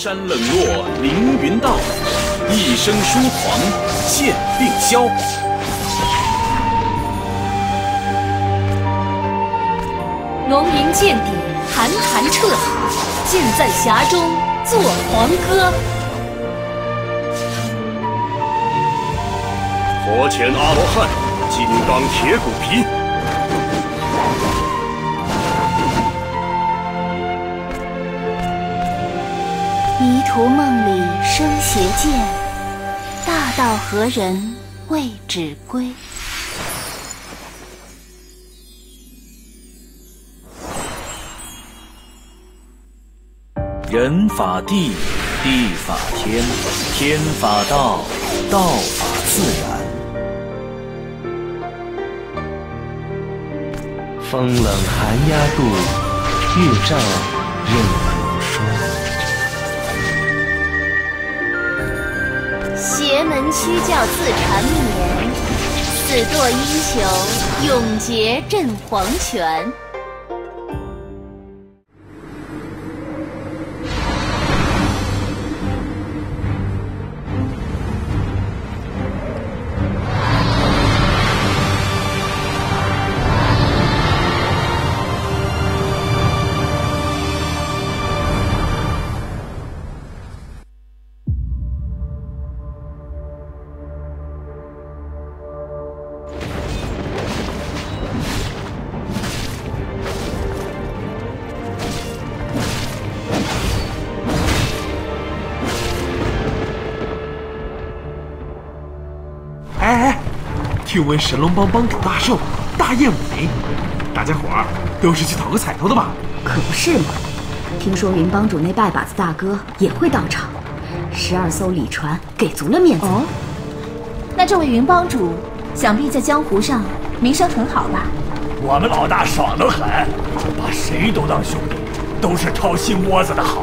山冷落凌云道，一生疏狂剑令消。龙吟剑底寒寒彻，剑在匣中作狂歌。佛前阿罗汉，金刚铁骨皮。迷途梦里生邪见，大道何人未止归？人法地，地法天，天法道，道法自然。风冷寒鸦渡，月照任邪门驱教自缠绵，死堕英雄永结镇黄泉。听闻神龙帮帮主大寿大宴武林，大家伙儿都是去讨个彩头的吧？可不是嘛！听说云帮主那拜把子大哥也会到场，十二艘礼船给足了面子。哦，那这位云帮主想必在江湖上名声很好吧？我们老大爽得很，把谁都当兄弟，都是掏心窝子的好。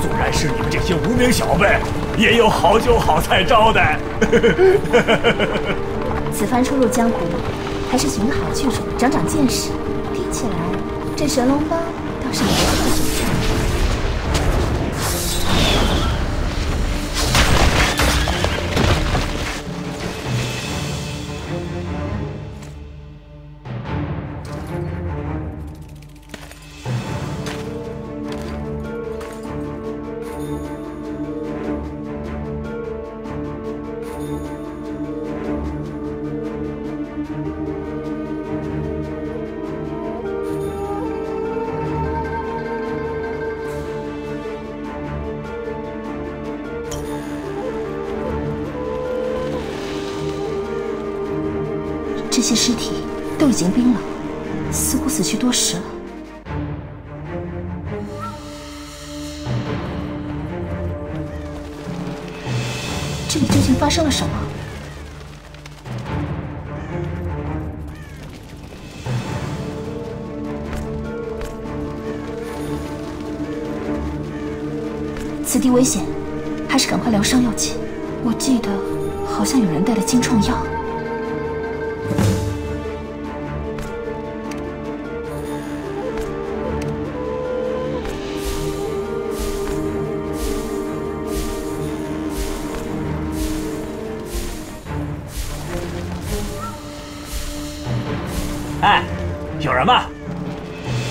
纵然是你们这些无名小辈，也有好酒好菜招待。此番出入江湖，还是寻个好去处长长见识。听起来，这神龙帮倒是没错的主张。些尸体都已经冰冷，似乎死去多时了。这里究竟发生了什么？此地危险，还是赶快疗伤要紧。我记得好像有人带了金创药。有人吗？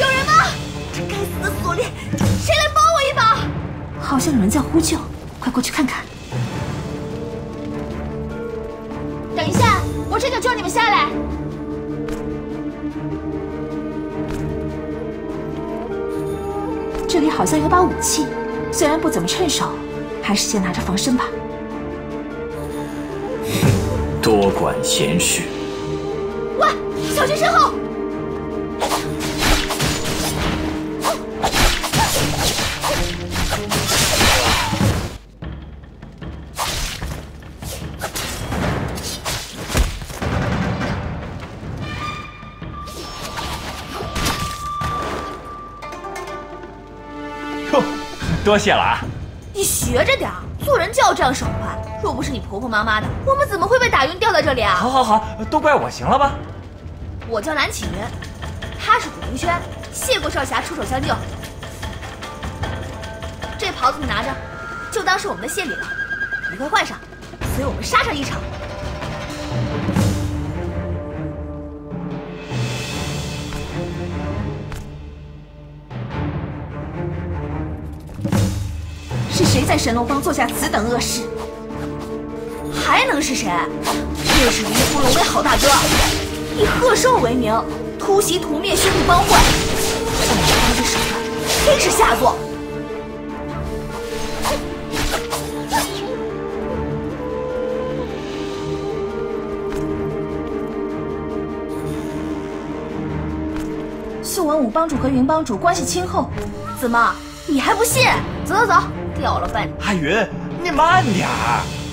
有人吗？这该死的锁链，谁来帮我一把？好像有人在呼救，快过去看看。等一下，我这就救你们下来。这里好像有把武器，虽然不怎么趁手，还是先拿着防身吧。多管闲事。喂，小心身后！多谢了啊！你学着点儿，做人就要这样爽快。若不是你婆婆妈妈的，我们怎么会被打晕掉在这里啊？好好好，都怪我行了吧？我叫蓝启云，他是古明轩，谢过少侠出手相救。这袍子你拿着，就当是我们的谢礼了。你快换上，随我们杀上一场。在神龙帮做下此等恶事？还能是谁？这是云芙龙威好大哥，以贺寿为名，突袭屠灭兄弟帮会。看他这手段，真是下作。秀文武帮主和云帮主关系亲厚，怎么你还不信？走走走，掉了半。阿云，你慢点儿。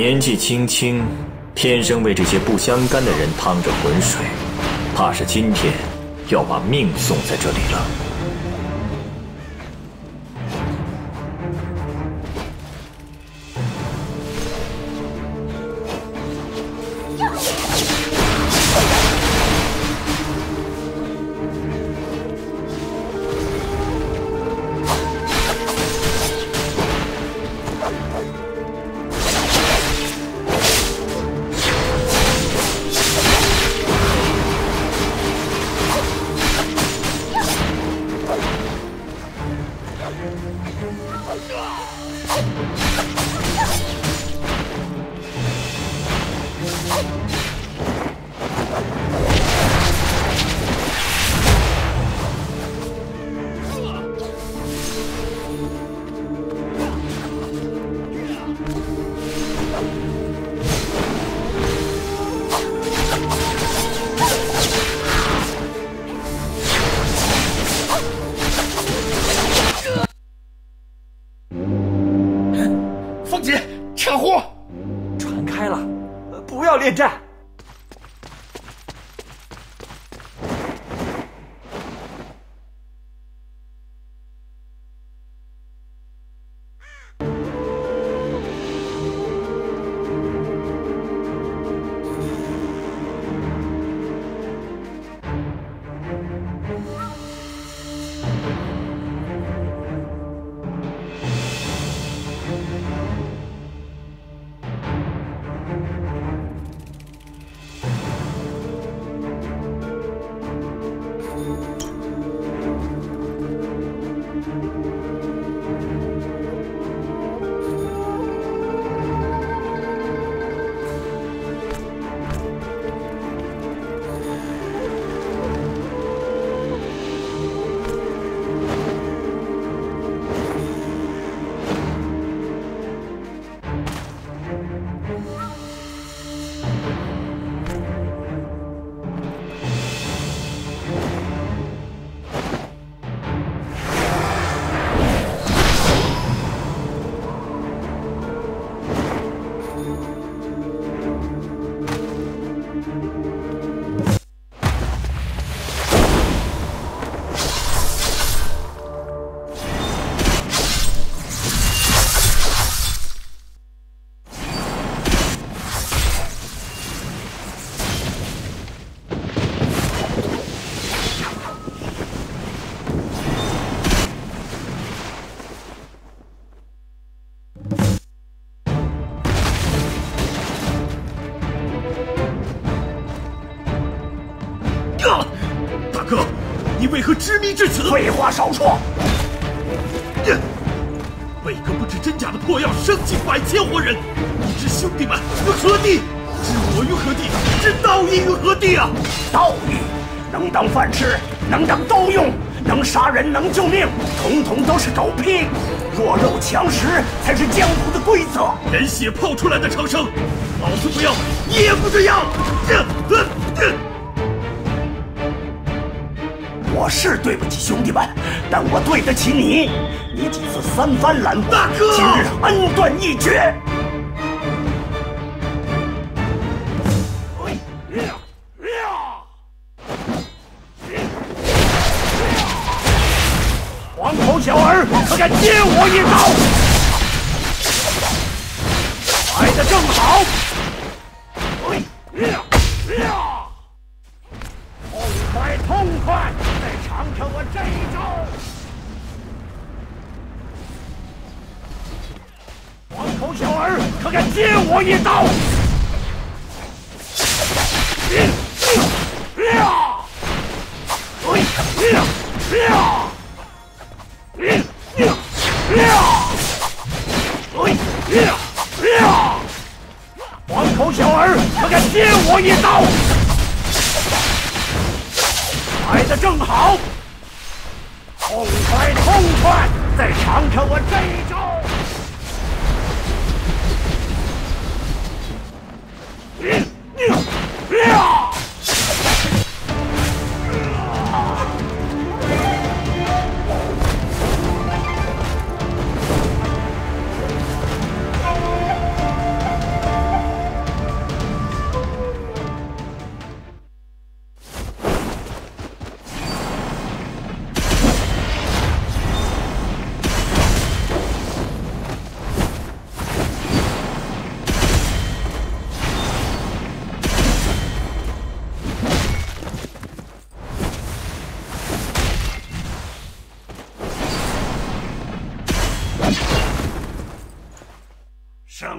年纪轻轻，天生为这些不相干的人趟着浑水，怕是今天要把命送在这里了。抢货！传开了，不要恋战。至此？废话少说。呀，为何不知真假的破药伤及百千活人？你知兄弟们于何地？置我于何地？置道义于何地啊？道义能当饭吃，能当刀用，能杀人，能救命，统统都是狗屁！弱肉强食才是江湖的规则。人血泡出来的长生，老子不要，你也不准要！我是对不起兄弟们，但我对得起你。你几次三番拦我，大哥，今日恩断义绝。黄口小儿，可敢接我一刀？来的正好。痛快，痛快！再尝尝我这一招。黄口小儿，可敢接我一刀？黄口小儿，可敢接我一刀？来的正好，快！再尝尝我这一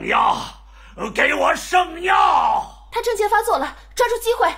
圣药，给我圣药！他症结发作了，抓住机会。